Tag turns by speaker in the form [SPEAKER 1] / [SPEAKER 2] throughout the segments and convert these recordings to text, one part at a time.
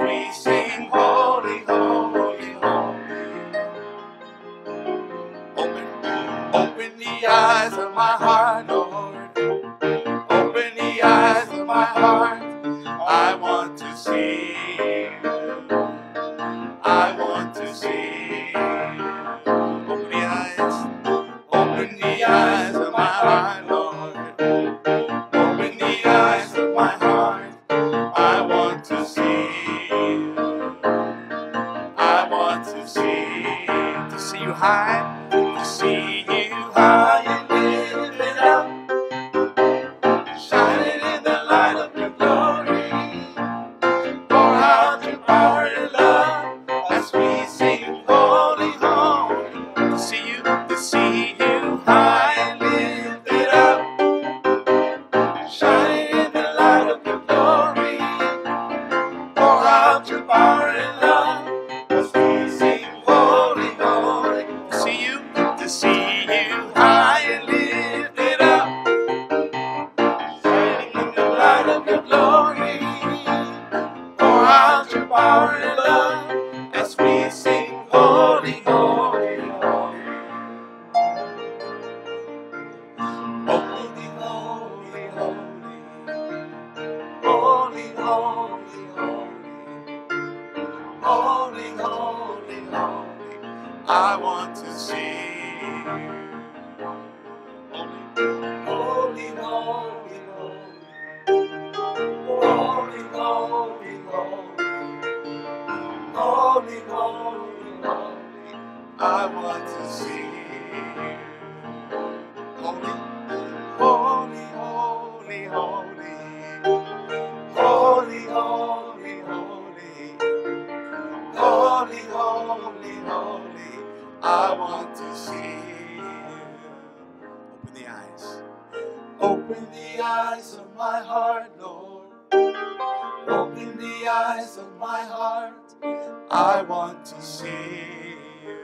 [SPEAKER 1] we sing holy, holy, holy. Open, open the eyes of my heart, Lord. Open the eyes of my heart. I want to see. I want to see. Open the eyes. Open the eyes of my heart, to see you see you and lifted up, shining in the light of your glory. Pour out your power and love as we sing holy, holy. To see you, to see you high shining in the light of your glory. Pour out your power and love and love as we sing holy, holy, holy. Holy, holy, holy. Holy, holy, holy. Holy, holy, holy. I want to see you. Holy, holy, holy. I want to see you. Holy, holy, holy, holy. Holy, holy, holy. Holy, holy. I want to see you. Open the eyes. Open the eyes of my heart, Lord. Open the eyes of my heart. I want to see you.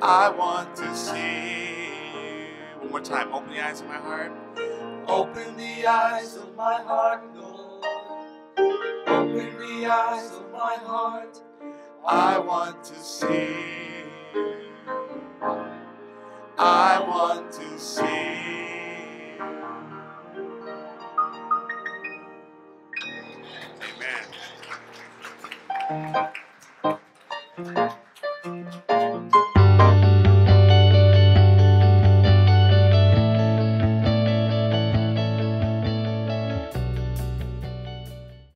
[SPEAKER 1] I want to see you. One more time. Open the eyes of my heart. Open the eyes of my heart, Lord. Open the eyes of my heart. I want to see you. I want to see Thank you.